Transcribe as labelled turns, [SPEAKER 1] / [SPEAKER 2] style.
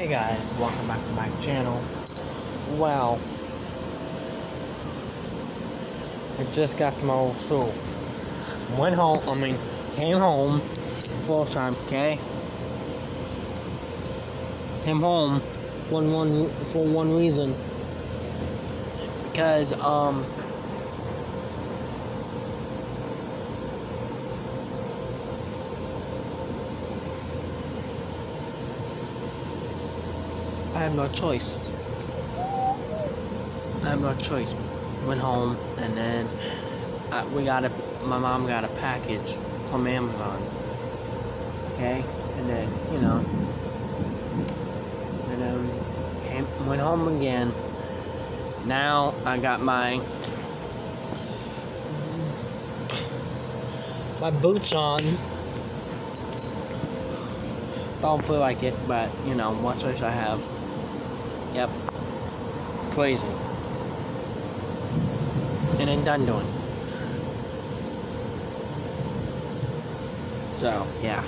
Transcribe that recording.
[SPEAKER 1] Hey guys, welcome back to my channel. Well, I just got to my old school. Went home, I mean, came home first time, okay? Came home one one for one reason. Because um I have no choice. I have no choice. Went home and then uh, we got a. My mom got a package from Amazon. Okay, and then you know, and then went home again. Now I got my my boots on. Don't feel like it, but you know what choice I have. Yep. Crazy. And then done doing. So, yeah.